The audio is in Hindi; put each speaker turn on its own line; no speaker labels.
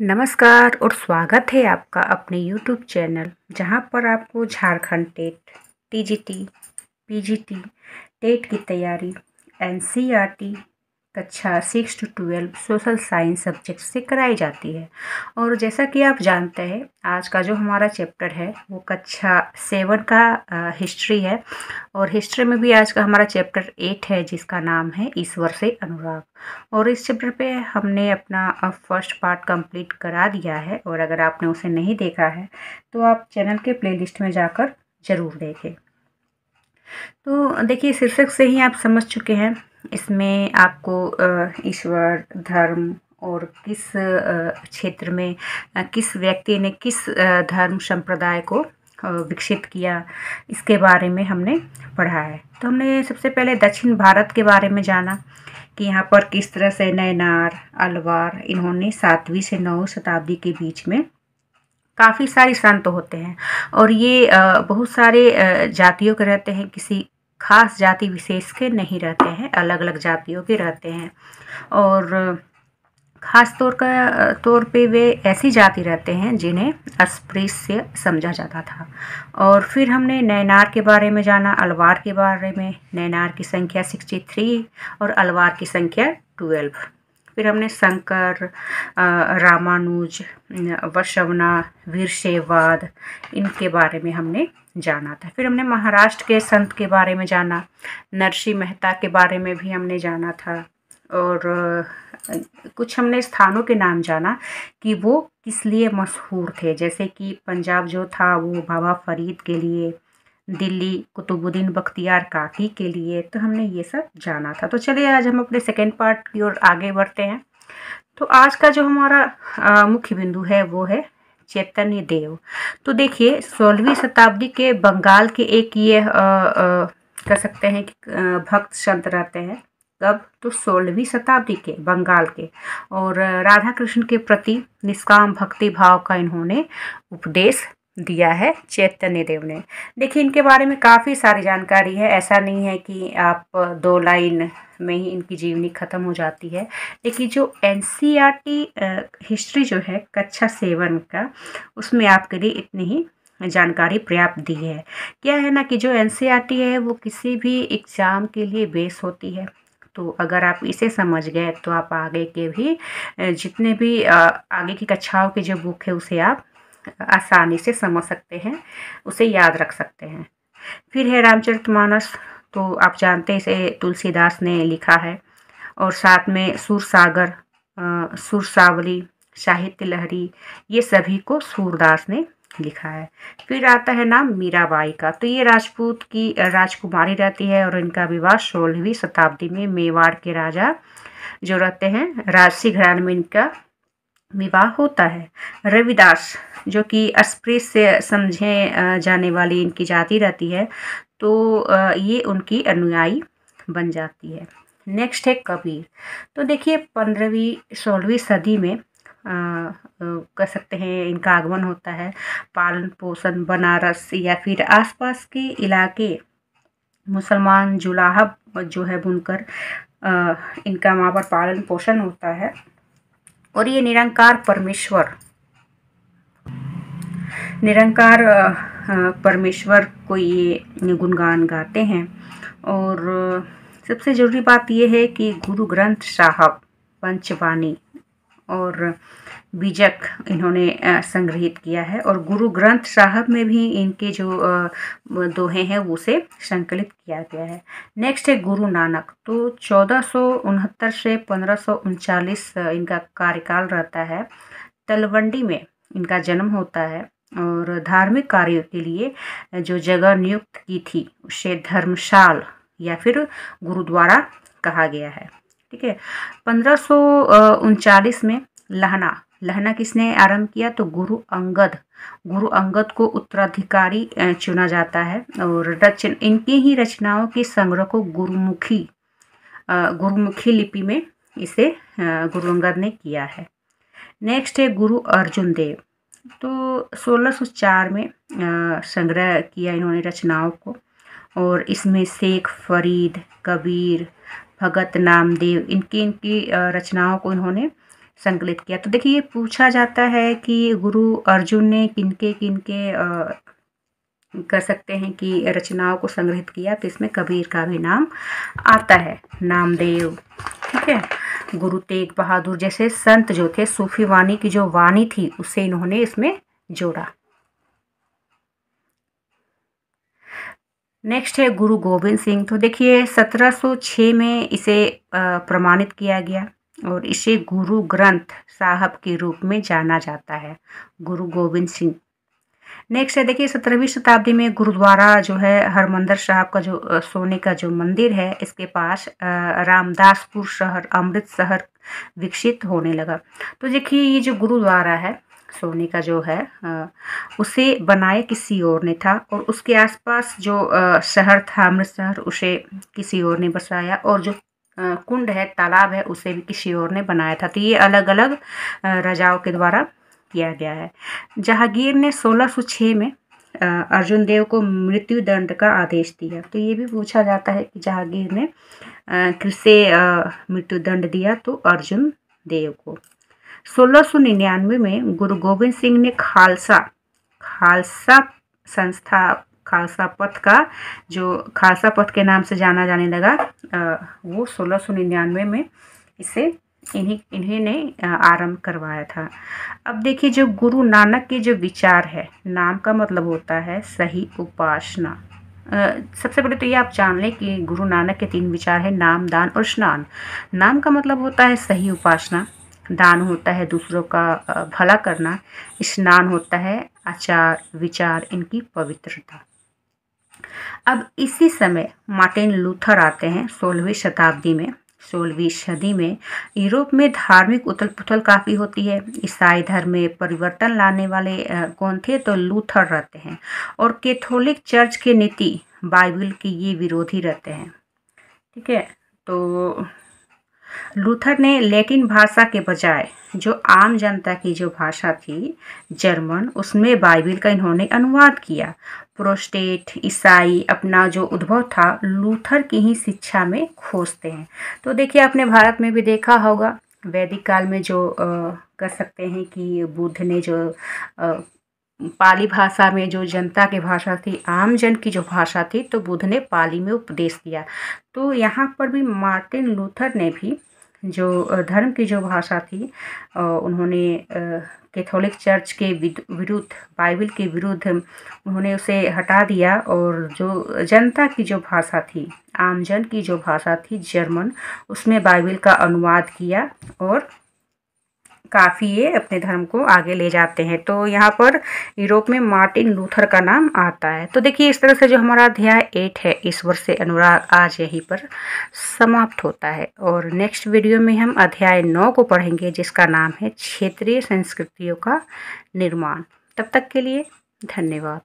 नमस्कार और स्वागत है आपका अपने यूट्यूब चैनल, जहाँ पर आपको Jharkhand TET, TGT, PGT, TET की तैयारी, एनसीईआरटी कक्षा six to twelve social science subject से कराई जाती है। और जैसा कि आप जानते हैं आज का जो हमारा चैप्टर है वो कक्षा सेवन का आ, हिस्ट्री है। और हिस्ट्री में भी आज का हमारा चैप्टर एट है जिसका नाम है ईश्वर से अनुराग। और इस चैप्टर पे हमने अपना फ़र्स्ट पार्ट कंप्लीट करा दिया है। और अगर आपने उसे नहीं देखा है तो आप चैनल के प्लेलिस्ट में जाकर ज़रूर देखें। तो देखिए शीर्षक से ही आप समझ चुके हैं इसमें आपको ईश्वर, धर्म और किस क्षेत्र में किस व्यक्ति ने किस धर्म संप्रदाय को विकसित किया, इसके बारे में हमने पढ़ा है। तो हमने सबसे पहले दक्षिण भारत के बारे में जाना कि यहाँ पर किस तरह से नैनार, अलवार, इन्होंने सातवीं से नौ शताब्दी के बीच में काफ़ी सारे संत होते हैं। और ये बहुत सारे जातियों के रहते हैं, किसी खास जाति विशेष के नहीं रहते हैं अलग अलग जातियों के रहते हैं। और ख़ास तौर का, तौर पे वे ऐसी जाति रहते हैं जिन्हें अस्पृश्य समझा जाता था। और फिर हमने नैनार के बारे में जाना, अलवार के बारे में, नैनार की संख्या सिक्सटी थ्री और अलवार की संख्या ट्वेल्व। फिर हमने शंकर रामानुज वशवना वीरशेवाद इनके बारे में हमने जाना था। फिर हमने महाराष्ट्र के संत के बारे में जाना नरसिंह मेहता के बारे में भी हमने जाना था, और कुछ हमने स्थानों के नाम जाना कि वो किस लिए मशहूर थे। जैसे कि पंजाब जो था, वो बाबा फरीद के लिए दिल्ली, कुतुबुद्दीन, बख्तियार काकी के लिए तो हमने ये सब जाना था। तो चलिए, आज हम अपने सेकेंड पार्ट की ओर आगे बढ़ते हैं। तो आज का जो हमारा मुख्य बिंदु है, वो है चैतन्य देव। तो देखिए, सोलहवीं शताब्दी के बंगाल के एक ये कह सकते हैं कि भक्त संत रहते हैं। कब तो सोलहवीं शताब्दी के बंगाल के और राधा कृष्ण के प्रति निष्काम भक्ति भाव का इन्होंने उपदेश दिया है चैतन्य देव ने। देखिए, इनके बारे में काफ़ी सारी जानकारी है। ऐसा नहीं है कि आप दो लाइन में ही इनकी जीवनी ख़त्म हो जाती है। लेकिन जो एन हिस्ट्री जो है, कक्षा सेवन का, उसमें आपके लिए इतनी ही जानकारी पर्याप्त दी है। क्या है ना कि जो एन है, वो किसी भी एग्ज़ाम के लिए बेस होती है। तो अगर आप इसे समझ गए तो आप आगे के भी जितने भी आगे की कक्षाओं की जो बुक है, उसे आप आसानी से समझ सकते हैं, उसे याद रख सकते हैं। फिर है रामचरितमानस तो आप जानते हैं इसे तुलसीदास ने लिखा है। और साथ में सुरसागर सुरसावली साहित्य लहरी, ये सभी को सूरदास ने लिखा है। फिर आता है नाम मीराबाई का तो ये राजपूत की राजकुमारी रहती है और इनका विवाह सोलहवीं शताब्दी में मेवाड़ के राजा जो रहते हैं, राजसी घराने में इनका विवाह होता है। रविदास, जो कि अस्पृश्य से समझे जाने वाली इनकी जाति रहती है तो ये उनकी अनुयायी बन जाती है। नेक्स्ट है कबीर। तो देखिए, पंद्रहवीं, सोलहवीं सदी में कह सकते हैं, इनका आगमन होता है। पालन पोषण, बनारस या फिर आसपास के इलाके। मुसलमान जुलाहब जो है बुनकर इनका वहाँ पर पालन पोषण होता है। और ये निरंकार परमेश्वर निरंकार परमेश्वर को ये गुणगान गाते हैं। और सबसे ज़रूरी बात यह है कि गुरु ग्रंथ साहब पंचवाणी और बीजक इन्होंने संग्रहित किया है और गुरु ग्रंथ साहब में भी इनके जो दोहे हैं उसे संकलित किया गया है। नेक्स्ट है गुरु नानक। तो चौदह से पंद्रह इनका कार्यकाल रहता है। तलवंडी में इनका जन्म होता है और धार्मिक कार्यों के लिए जो जगह नियुक्त की थी उसे धर्मशाल या फिर गुरुद्वारा कहा गया है। ठीक है? पंद्रह में लहना लहना किसने आरंभ किया? तो गुरु अंगद। गुरु अंगद को उत्तराधिकारी चुना जाता है और रचन, इनकी ही रचनाओं के संग्रह को गुरुमुखी गुरुमुखी लिपि में इसे गुरु अंगद ने किया है। नेक्स्ट है गुरु अर्जुन देव। तो 1604 में संग्रह किया इन्होंने रचनाओं को और इसमें शेख, फरीद, कबीर, भगत नामदेव, इनकी इनकी रचनाओं को इन्होंने संकलित किया। तो देखिए, ये पूछा जाता है कि गुरु अर्जुन ने किनके किनके कर सकते हैं कि रचनाओं को संग्रहित किया तो इसमें कबीर का भी नाम आता है, नामदेव। ठीक है? गुरु तेग बहादुर जैसे संत जो थे, सूफी वाणी की जो वाणी थी, उसे इन्होंने इसमें जोड़ा। नेक्स्ट है गुरु गोविंद सिंह। तो देखिए 1706 में इसे प्रमाणित किया गया। और इसे गुरु ग्रंथ साहब के रूप में जाना जाता है, गुरु गोविंद सिंह। नेक्स्ट है, देखिए, सत्रहवीं शताब्दी में गुरुद्वारा जो है, हरमंदर साहब का जो सोने का जो मंदिर है, इसके पास रामदासपुर शहर, अमृत शहर विकसित होने लगा। तो देखिए, ये जो गुरुद्वारा है, सोने का जो है उसे बनाए किसी और ने था और उसके आसपास जो शहर था अमृतसर उसे किसी और ने बसाया और जो कुंड है, तालाब है, उसे भी किसी और ने बनाया था। तो ये अलग अलग राजाओं के द्वारा किया गया है। जहांगीर ने 1606 में अर्जुन देव को मृत्यु दंड का आदेश दिया। तो ये भी पूछा जाता है कि जहांगीर ने किसे मृत्यु दंड दिया? तो अर्जुन देव को। सोलह में गुरु गोविंद सिंह ने खालसा खालसा संस्था खालसा पथ का, जो खालसा पथ के नाम से जाना जाने लगा वो सोलह सौ निन्यानवे में इसे इन्हीं इन्हीं ने आरंभ करवाया था। अब देखिए, जो गुरु नानक के जो विचार है, नाम का मतलब होता है सही उपासना। सबसे पहले तो ये आप जान लें कि गुरु नानक के तीन विचार है, नाम, दान और स्नान। नाम का मतलब होता है सही उपासना, दान होता है दूसरों का भला करना, स्नान होता है आचार विचार इनकी पवित्रता। अब इसी समय मार्टिन लूथर आते हैं सोलहवीं शताब्दी में। सोलहवीं सदी में यूरोप में धार्मिक उथल पुथल काफ़ी होती है। ईसाई धर्म में परिवर्तन लाने वाले कौन थे? तो लूथर रहते हैं। और कैथोलिक चर्च के नीति बाइबल की ये विरोधी रहते हैं। ठीक है तो लूथर ने लैटिन भाषा के बजाय जो आम जनता की जो भाषा थी जर्मन उसमें बाइबिल का इन्होंने अनुवाद किया। प्रोस्टेट ईसाई अपना जो उद्भव था लूथर की ही शिक्षा में खोजते हैं। तो देखिए आपने भारत में भी देखा होगा वैदिक काल में जो आ, कर सकते हैं कि बुद्ध ने जो आ, पाली भाषा में जो जनता की भाषा थी, आम जन की जो भाषा थी तो बुद्ध ने पाली में उपदेश दिया। तो यहाँ पर भी मार्टिन लूथर ने भी जो धर्म की जो भाषा थी उन्होंने कैथोलिक चर्च के विरुद्ध, बाइबल के विरुद्ध उन्होंने उसे हटा दिया और जो जनता की जो भाषा थी आमजन की जो भाषा थी, जर्मन, उसमें बाइबल का अनुवाद किया और काफ़ी ये अपने धर्म को आगे ले जाते हैं। तो यहाँ पर यूरोप में मार्टिन लूथर का नाम आता है। तो देखिए, इस तरह से जो हमारा अध्याय एट है, इस वर्ष से अनुराग आज यहीं पर समाप्त होता है। और नेक्स्ट वीडियो में हम अध्याय नौ को पढ़ेंगे, जिसका नाम है क्षेत्रीय संस्कृतियों का निर्माण। तब तक के लिए धन्यवाद।